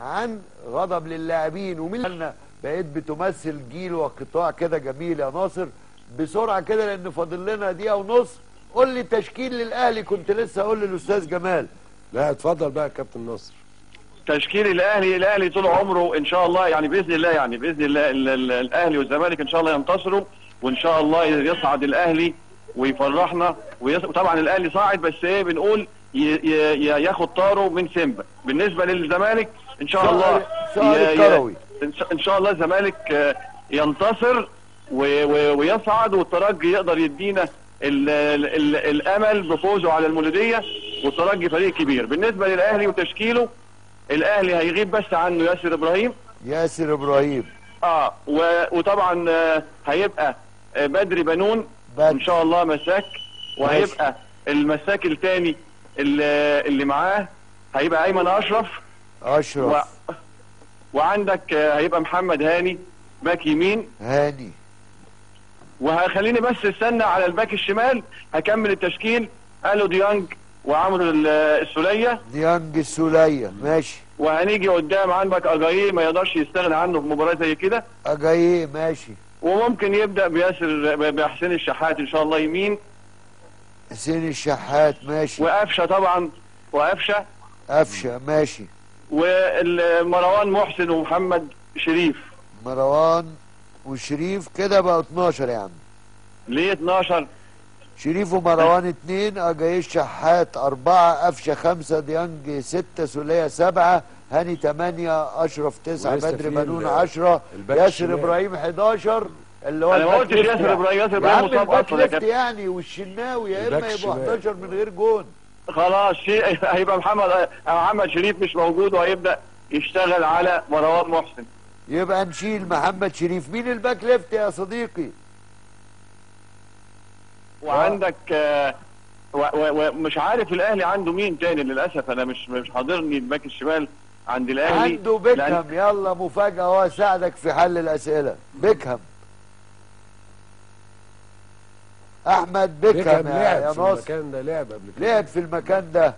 عن غضب للاعبين ومين قالنا بقيت بتمثل جيل وقطاع كده جميل يا ناصر. بسرعة كده لأن فاضل لنا دقيقة ونص. قول لي تشكيل للأهلي. كنت لسه أقول للأستاذ جمال. لا اتفضل بقى يا كابتن ناصر. تشكيل الأهلي. الأهلي طول عمره إن شاء الله يعني بإذن الله يعني بإذن الله ال- ال- الأهلي والزمالك إن شاء الله ينتصروا وإن شاء الله يصعد الأهلي ويفرحنا. ويص... وطبعا الأهلي صاعد بس إيه بنقول ياخد طاره من سيمبا بالنسبة للزمالك إن شاء الله سؤال إن شاء الله الزمالك آه، ينتصر. ويصعد والترجي يقدر يدينا ال... ال... ال... الأمل بفوزه على المولوديه والترجي فريق كبير بالنسبة للأهلي وتشكيله الأهلي هيغيب بس عنه ياسر إبراهيم ياسر إبراهيم آه. وطبعا آه، هيبقى آه، بدري بنون بدري. إن شاء الله مساك وهيبقى المساك الثاني اللي, اللي معاه هيبقى أيمن أشرف. و... اشرف وعندك آه، هيبقى محمد هاني back يمين. هاني. وهخليني بس استنى على ال back الشمال هكمل التشكيل. ألو ديانج وعمرو ال- السولية. ديانج السولية ماشي. وهنيجي قدام عندك اجاييه ما يقدرش يستغنى عنه في مباراة زي كده. اجاييه ماشي. وممكن يبدأ بياسر بحسين الشحات إن شاء الله يمين. حسين الشحات ماشي. وقفشة طبعا وقفشة؟ قفشة ماشي. ومروان محسن ومحمد شريف. مروان وشريف كده بقى 12 يا عم. ليه 12 شريف ومروان اتنين اجاييه الشحات أربعة قفشة خمسة ديانج ستة سولية سبعة هاني تمانية أشرف تسعة بدر بنون عشرة ياسر. إبراهيم 11 اللي هو أنا ما قلتش ياسر. إبراهيم، ياسر يا إبراهيم عم مصاب left كابتن. يعني والشناوي يا إما يبقوا الشمال. 11 من غير جون. خلاص شيء هيبقى محمد محمد شريف مش موجود وهيبدأ يشتغل على مروان محسن. يبقى نشيل محمد شريف. مين ال back left يا صديقي؟ وعندك آه، ومش عارف الأهلي عنده مين تاني للأسف. أنا مش مش حاضرني الباك الشمال عند الأهلي. عنده بيكهام. يلا مفاجأة. هو ساعدك في حل الأسئلة. بيكهام. أحمد بيكهام يا, يا لعب في ناصر المكان ده لعب قبل كده. لعب في المكان ده.